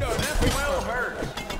That's well hurt.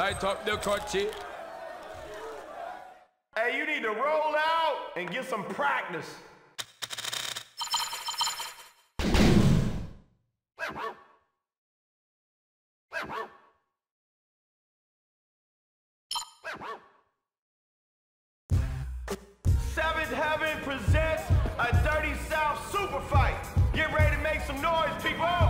Light up the country. Hey, you need to roll out and get some practice. Seventh Heaven presents a Dirty South Super Fight. Get ready to make some noise, people!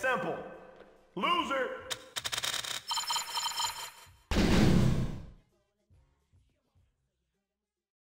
simple.